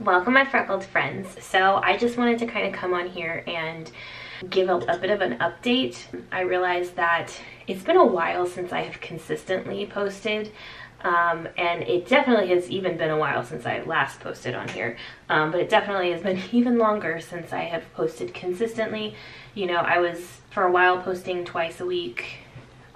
Welcome my freckled friends. So I just wanted to kind of come on here and give a, a, bit of an update. I realized that it's been a while since I have consistently posted um, and it definitely has even been a while since I last posted on here um, but it definitely has been even longer since I have posted consistently. You know I was for a while posting twice a week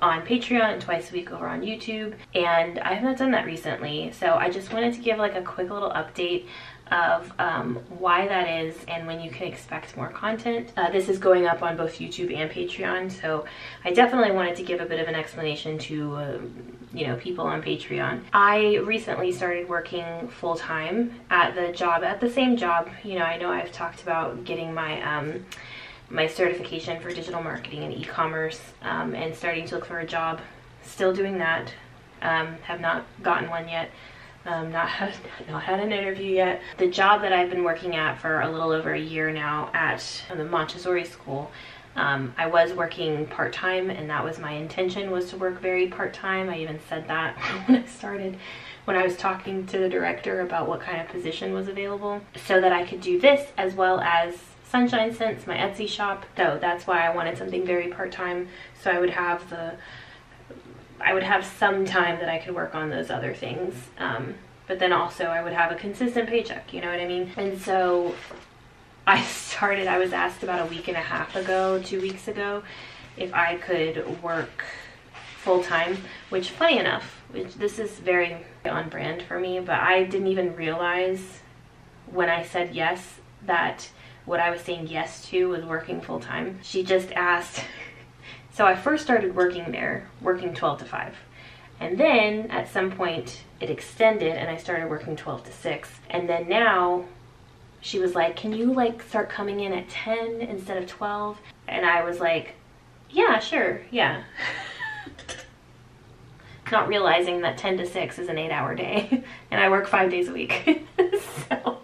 on Patreon and twice a week over on YouTube and I have not done that recently so I just wanted to give like a quick little update of um, why that is and when you can expect more content. Uh, this is going up on both YouTube and Patreon, so I definitely wanted to give a bit of an explanation to uh, you know people on Patreon. I recently started working full time at the job at the same job. You know, I know I've talked about getting my um, my certification for digital marketing and e-commerce um, and starting to look for a job. Still doing that. Um, have not gotten one yet um, not had not had an interview yet. The job that I've been working at for a little over a year now at the Montessori school, um, I was working part-time and that was my intention was to work very part-time. I even said that when I started when I was talking to the director about what kind of position was available so that I could do this as well as Sunshine Scents, my Etsy shop. So that's why I wanted something very part-time so I would have the I would have some time that I could work on those other things. Um, but then also I would have a consistent paycheck, you know what I mean? And so I started, I was asked about a week and a half ago, two weeks ago, if I could work full time, which funny enough, which this is very on brand for me, but I didn't even realize when I said yes that what I was saying yes to was working full time. She just asked so I first started working there, working 12 to 5. And then at some point it extended and I started working 12 to 6. And then now she was like, can you like start coming in at 10 instead of 12? And I was like, yeah, sure, yeah. Not realizing that 10 to 6 is an eight hour day and I work five days a week. so,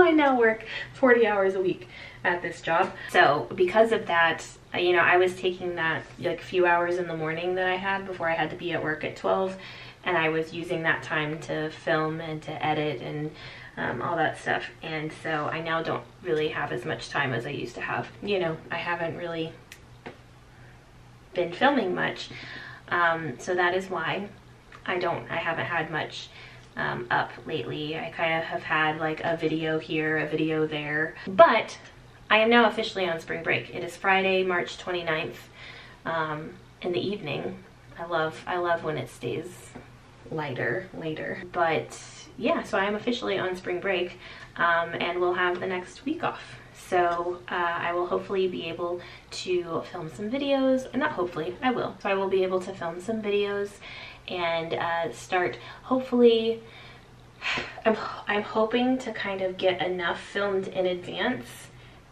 I now work 40 hours a week at this job. So because of that, you know, I was taking that like few hours in the morning that I had before I had to be at work at 12 and I was using that time to film and to edit and um, all that stuff. And so I now don't really have as much time as I used to have. You know, I haven't really been filming much. Um, so that is why I don't, I haven't had much um, up lately. I kind of have had like a video here, a video there, but I am now officially on spring break. It is Friday, March 29th um, in the evening. I love, I love when it stays lighter later. But yeah, so I am officially on spring break um, and we'll have the next week off. So uh, I will hopefully be able to film some videos, not hopefully, I will. So I will be able to film some videos and uh, start hopefully, I'm, I'm hoping to kind of get enough filmed in advance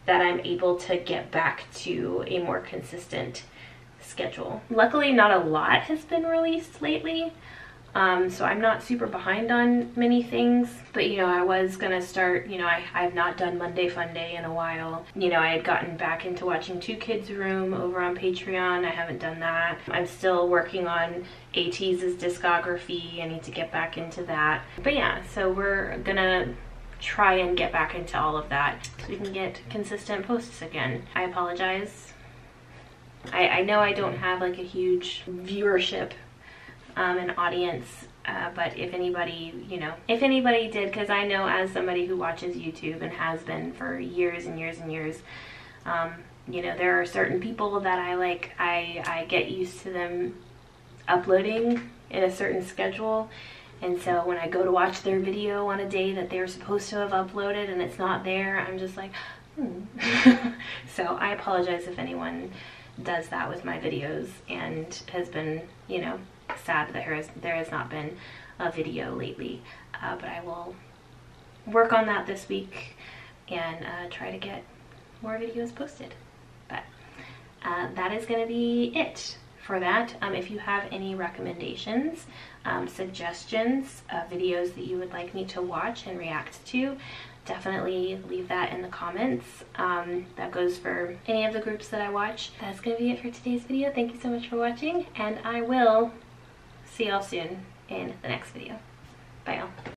that I'm able to get back to a more consistent schedule. Luckily, not a lot has been released lately, um, so I'm not super behind on many things, but you know, I was gonna start, you know, I, I've not done Monday Fun Day in a while. You know, I had gotten back into watching Two Kids Room over on Patreon. I haven't done that. I'm still working on ATEEZ's discography. I need to get back into that. But yeah, so we're gonna try and get back into all of that so we can get consistent posts again. I apologize. I, I know I don't have like a huge viewership um, and audience uh, but if anybody, you know, if anybody did, because I know as somebody who watches YouTube and has been for years and years and years, um, you know, there are certain people that I like, I, I get used to them uploading in a certain schedule and so when I go to watch their video on a day that they're supposed to have uploaded and it's not there, I'm just like, hmm. so I apologize if anyone does that with my videos and has been, you know, sad that there has, there has not been a video lately. Uh, but I will work on that this week and uh, try to get more videos posted. But uh, that is going to be it for that. Um, if you have any recommendations, um, suggestions, videos that you would like me to watch and react to, definitely leave that in the comments. Um, that goes for any of the groups that I watch. That's going to be it for today's video. Thank you so much for watching, and I will see y'all soon in the next video. Bye y'all.